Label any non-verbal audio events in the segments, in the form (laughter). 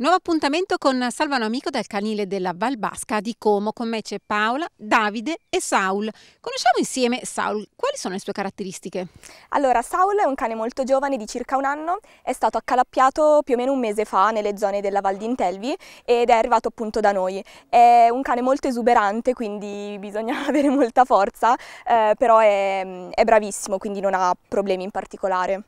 Nuovo appuntamento con Salvano Amico dal canile della Valbasca di Como. Con me c'è Paola, Davide e Saul. Conosciamo insieme Saul. Quali sono le sue caratteristiche? Allora, Saul è un cane molto giovane di circa un anno, è stato accalappiato più o meno un mese fa nelle zone della Val d'Intelvi ed è arrivato appunto da noi. È un cane molto esuberante, quindi bisogna (laughs) avere molta forza, eh, però è, è bravissimo, quindi non ha problemi in particolare.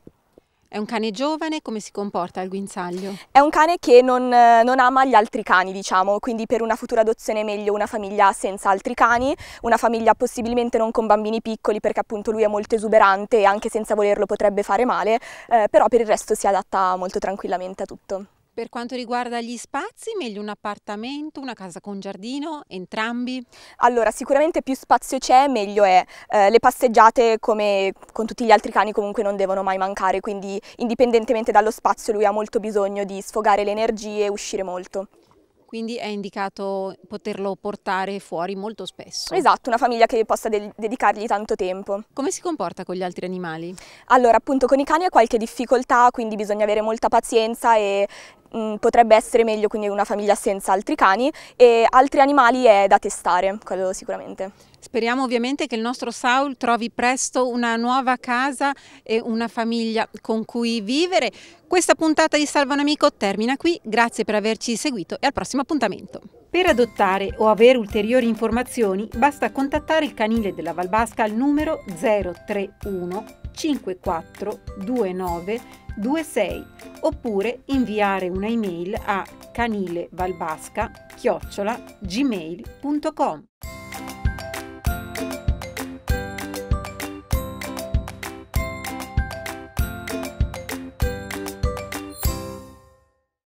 È un cane giovane, come si comporta al guinzaglio? È un cane che non, non, ama gli altri cani, diciamo, quindi per una futura adozione è meglio una famiglia senza altri cani, una famiglia possibilmente non con bambini piccoli perché appunto lui è molto esuberante e anche senza volerlo potrebbe fare male, eh, però per il resto si adatta molto tranquillamente a tutto. Per quanto riguarda gli spazi, meglio un appartamento, una casa con giardino, entrambi? Allora, sicuramente più spazio c'è, meglio è. Eh, le passeggiate, come con tutti gli altri cani, comunque non devono mai mancare, quindi indipendentemente dallo spazio lui ha molto bisogno di sfogare le energie e uscire molto quindi è indicato poterlo portare fuori molto spesso. Esatto, una famiglia che possa de- dedicargli tanto tempo. Come si comporta con gli altri animali? Allora, appunto, con i cani ha qualche difficoltà, quindi bisogna avere molta pazienza e mh, mm, potrebbe essere meglio quindi una famiglia senza altri cani e altri animali è da testare, quello sicuramente. Speriamo ovviamente che il nostro Saul trovi presto una nuova casa e una famiglia con cui vivere. Questa puntata di Salva un Amico termina qui, grazie per averci seguito e al prossimo appuntamento. Per adottare o avere ulteriori informazioni basta contattare il canile della Valbasca al numero 031 54 29 26 oppure inviare una email a canilevalbasca chiocciola gmail.com.